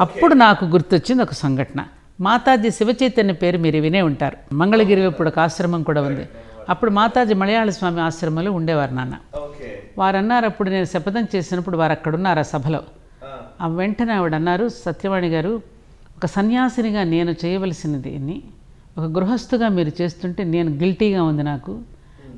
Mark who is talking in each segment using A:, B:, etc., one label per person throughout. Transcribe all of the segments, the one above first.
A: అప్పుడు నాకు గుర్తొచ్చింది ఒక సంఘటన. మాతాజీ శివచైతన్య పేరు మీరు వినే ఉంటారు. మంగళగిరి ఇప్పుడు ఒక ఆశ్రమం కూడా ఉంది. అప్పుడు మాతాజీ మలయాళ స్వామి ఆశ్రమంలో ఉండేవారు నాన్న. వారు అన్నారు అప్పుడు నేను శపథం చేసినప్పుడు వారు అక్కడ ఉన్నారు ఆ సభలో. ఆ. వెంటనే ఆవిడ అన్నారు సత్యవాణి గారు ఒక సన్యాసినిగా నేను చేయవలసినది ఒక గృహస్థుగా మీరు చేస్తుంటే నేను గిల్టీగా ఉంది నాకు.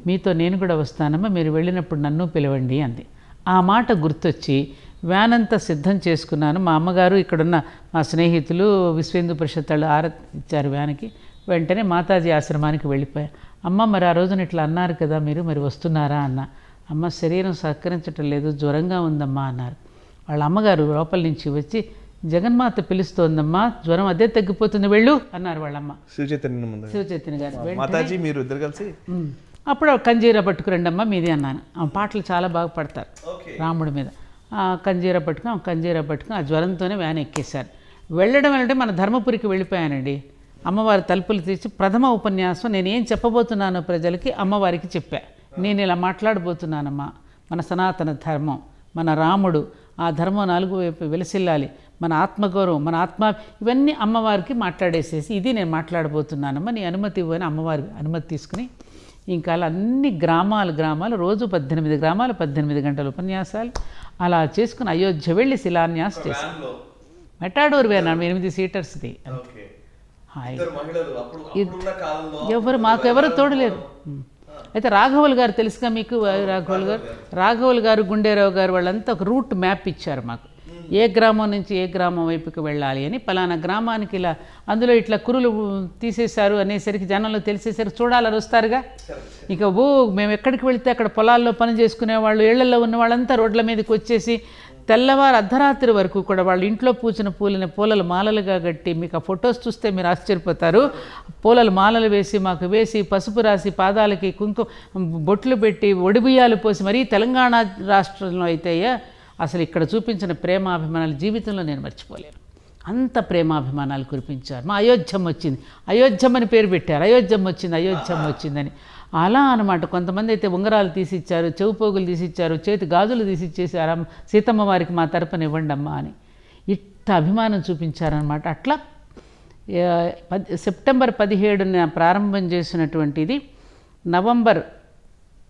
A: మీతో నేను కూడా వస్తానమ్మా మీరు వెళ్ళినప్పుడు నన్ను పిలవండి అంది. ఆ మాట గుర్తొచ్చి వ్యాన్ అంతా సిద్ధం చేసుకున్నాను. మా అమ్మగారు ఇక్కడున్న మా స్నేహితులు విశ్వేందు పరిషత్ వాళ్ళు ఇచ్చారు వ్యాన్కి. వెంటనే మాతాజీ ఆశ్రమానికి వెళ్ళిపోయా. అమ్మ మరి ఆ రోజున ఇట్లా అన్నారు కదా మీరు మరి వస్తున్నారా అన్న. అమ్మ శరీరం సహకరించటం లేదు జ్వరంగా ఉందమ్మా అన్నారు. వాళ్ళ అమ్మగారు లోపల నుంచి వచ్చి జగన్మాత పిలుస్తోందమ్మా జ్వరం అదే తగ్గిపోతుంది వెళ్ళు అన్నారు వాళ్ళమ్మ. శివచైతన్య గారు.
B: మాతాజీ మీరు ఇద్దరు కలిసి.
A: అప్పుడు కంజీరా పట్టుకురండమ్మా మీది అన్నాను. ఆ పాటలు చాలా బాగా పడతారు రాముడి మీద. కంజీర పట్టుకుని కంజీర పట్టుకుని ఆ జ్వరంతోనే వ్యాన్ ఎక్కేశారు. వెళ్ళడం వెళ్ళడం మన ధర్మపురికి వెళ్ళిపోయానండి. అమ్మవారి తలుపులు తీసి ప్రథమ ఉపన్యాసం నేను ఏం చెప్పబోతున్నానో ప్రజలకి అమ్మవారికి చెప్పా. నేను ఇలా మాట్లాడబోతున్నానమ్మా. మన సనాతన ధర్మం మన రాముడు ఆ ధర్మం నాలుగు వైపు వెలసిల్లాలి. మన ఆత్మగౌరవం మన ఆత్మ ఇవన్నీ అమ్మవారికి మాట్లాడేసేసి ఇది నేను మాట్లాడబోతున్నానమ్మా. నీ అనుమతి ఇవ్వని అమ్మవారి అనుమతి తీసుకుని ఇంకా అలా అన్ని గ్రామాలు గ్రామాలు రోజు పద్దెనిమిది గ్రామాలు పద్దెనిమిది గంటల ఉపన్యాసాలు. అలా చేసుకుని అయోధ్య వెళ్ళి శిలాన్యాస్ చేశాను మెటాడోర్ వేనాడు ఎనిమిది సీటర్స్ది. ఎవరు మాకు ఎవరు తోడలేరు. అయితే రాఘవులు గారు తెలుసుగా మీకు రాఘవులు గారు. రాఘవులు గారు గుండేరావు గారు వాళ్ళంతా ఒక రూట్ మ్యాప్ ఇచ్చారు మాకు. ఏ గ్రామం నుంచి ఏ గ్రామం వైపుకి వెళ్ళాలి అని పలానా గ్రామానికి ఇలా అందులో ఇట్లా కురులు తీసేశారు అనేసరికి జనంలో తెలిసేసరికి చూడాలని వస్తారుగా? ఇక ఓ మేము ఎక్కడికి వెళితే అక్కడ పొలాల్లో పని చేసుకునే వాళ్ళు ఇళ్ళలో ఉన్న వాళ్ళంతా రోడ్ల మీదకి వచ్చేసి తెల్లవారు అర్ధరాత్రి వరకు కూడా వాళ్ళు ఇంట్లో పూచిన పూలని పూలలు మాలలుగా కట్టి మీకు ఆ ఫొటోస్ చూస్తే మీరు ఆశ్చర్యపోతారు. పూలలు మాలలు వేసి మాకు వేసి పసుపు రాసి పాదాలకి కుంకుమ బొట్లు పెట్టి ఒడిబియ్యాలు పోసి మరీ తెలంగాణ రాష్ట్రంలో అయితే అసలు ఇక్కడ చూపించిన ప్రేమాభిమానాలు జీవితంలో నేను మర్చిపోలేను. అంత ప్రేమాభిమానాలు కురిపించారు. మా అయోధ్యం వచ్చింది. అయోధ్యం అని పేరు పెట్టారు. అయోధ్యం వచ్చింది అయోధ్యం వచ్చిందని. అలా అనమాట కొంతమంది అయితే ఉంగరాలు తీసిచ్చారు చెవు పోగులు తీసిచ్చారు చేతి గాజులు తీసిచ్చేసారు సీతమ్మ వారికి మా తరపున ఇవ్వండి అమ్మా అని. ఇట్ట అభిమానం చూపించారనమాట అట్లా సెప్టెంబర్ పదిహేడున ప్రారంభం చేసినటువంటిది నవంబర్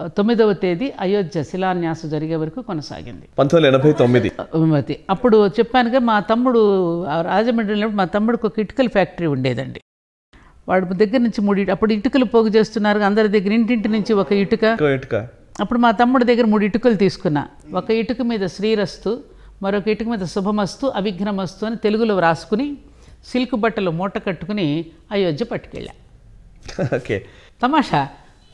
A: తొమ్మిదవ తేదీ అయోధ్య శిలాన్యాసం జరిగే వరకు కొనసాగింది.
B: పంతొమ్మిది వందల ఎనభై తొమ్మిది.
A: అప్పుడు చెప్పానుగా మా తమ్ముడు రాజమండ్రిలో మా తమ్ముడికి ఒక ఇటుకల ఫ్యాక్టరీ ఉండేదండి. వాడి దగ్గర నుంచి మూడు అప్పుడు ఇటుకలు పోగు చేస్తున్నారు అందరి దగ్గర ఇంటింటి నుంచి ఒక ఇటుక.
B: ఇటుక.
A: అప్పుడు మా తమ్ముడి దగ్గర మూడు ఇటుకలు తీసుకున్నా. ఒక ఇటుక మీద శ్రీరస్తు మరొక ఇటుక మీద శుభమస్తు అవిఘ్నమస్తు అని తెలుగులో రాసుకుని సిల్క్ బట్టలు మూట కట్టుకుని అయోధ్య పట్టుకెళ్ళా.
B: ఓకే.
A: తమాషా?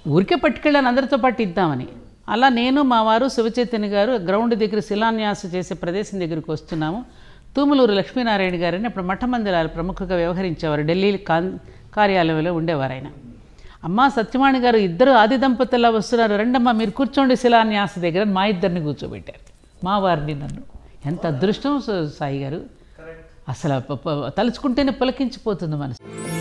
A: ఊరికే పట్టుకెళ్ళాను అందరితో పాటు ఇద్దామని. అలా నేను మా వారు శివచైతన్య గారు గ్రౌండ్ దగ్గర శిలాన్యాస చేసే ప్రదేశం దగ్గరికి వస్తున్నాము. తూములూరు లక్ష్మీనారాయణ గారని అప్పుడు మఠ మందిరాలు ప్రముఖంగా వ్యవహరించేవారు. ఢిల్లీ కాన్ కార్యాలయంలో ఉండేవారు ఆయన అమ్మ సత్యవాణి గారు ఇద్దరు ఆది దంపతుల్లా వస్తున్నారు. రెండమ్మ మీరు కూర్చోండి శిలాన్యాస దగ్గర మా ఇద్దరిని కూర్చోబెట్టారు. మా వారిని నన్ను. ఎంత అదృష్టం సాయి గారు. అసలు ప- తలుచుకుంటేనే పులకించిపోతుంది మనసు.